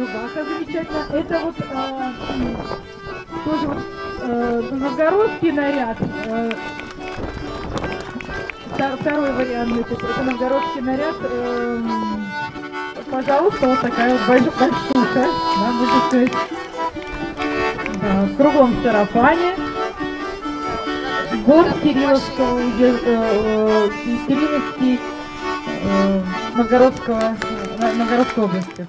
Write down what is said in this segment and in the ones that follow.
рубаха замечательно. Это вот э, тоже вот э, новгородский наряд. Э, второй вариант, значит, это новгородский наряд. Э, пожалуйста, вот такая вот большая, да, можно сказать, да, в круглом сарафане. Город Кирилловского, э, э, Кирилловский, э, Новгородского, Новгородской области.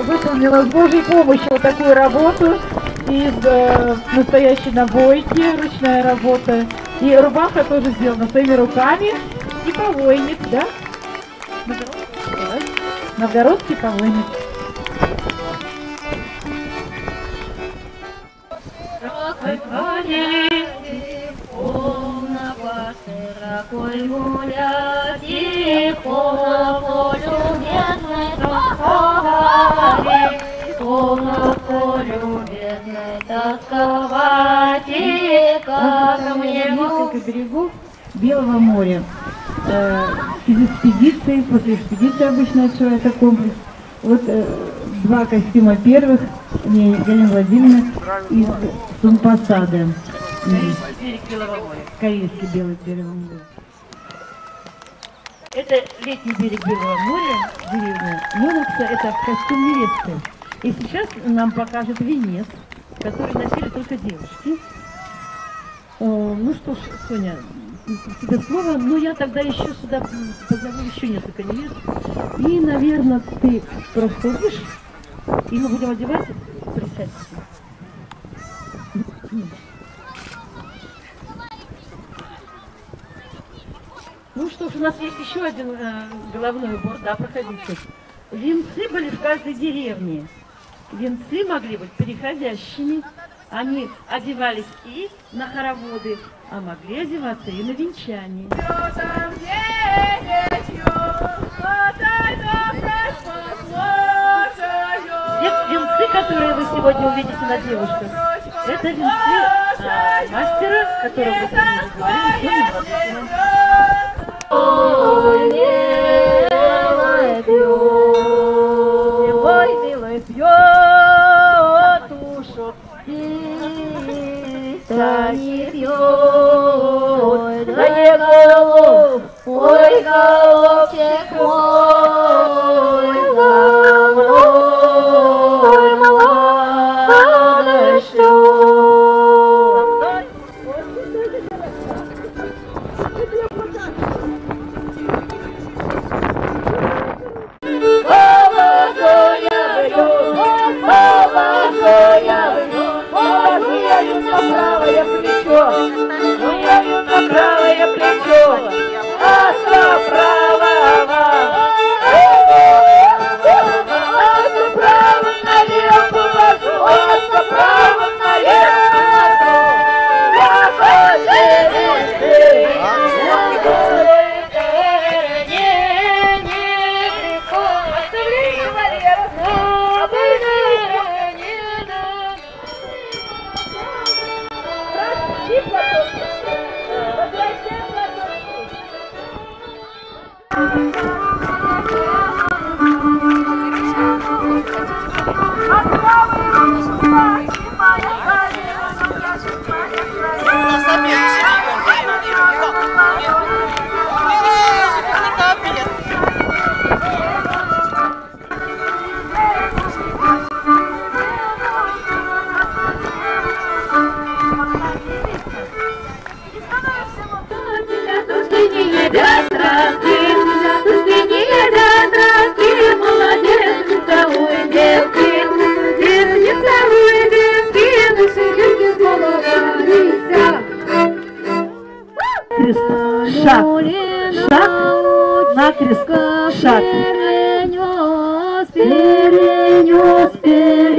Выполнила с Божьей помощью вот такую работу из э, настоящей набойки, ручная работа. И рубаха тоже сделана своими руками. И повойник, да? Новгородский, да? Новгородский повойник. Широкой гулять и по полю полю бедной тосковать, и как мне Несколько берегов Белого моря. Э, из экспедиции, после экспедиции обычно это комплекс. Вот э, два костюма первых, не, Галина Владимировна из моря. Корейский белый берег моря. Это летний берег Белого моря, деревня Юнокса, это костюм невесты. И сейчас нам покажет венец, который носили только девушки. О, ну что ж, Соня, тебе слово, но я тогда еще сюда позову еще несколько невест. И, наверное, ты проходишь, и мы будем одевать, присядь. Ну что ж, у нас есть еще один э, головной убор, да, проходите. Венцы были в каждой деревне. Венцы могли быть переходящими. Они одевались и на хороводы, а могли одеваться и на венчание. Вен- Венцы, которые вы сегодня увидите на девушках, это венцы а, мастера, которого мы сегодня говорили, пить-то не пьет. Да не голуб, ой, голубчик мой, люд на правое плечо, люд на правое плечо, Крест. Шаг. Шаг. Накрест. Шаг. Перенес, перенес, перескочил,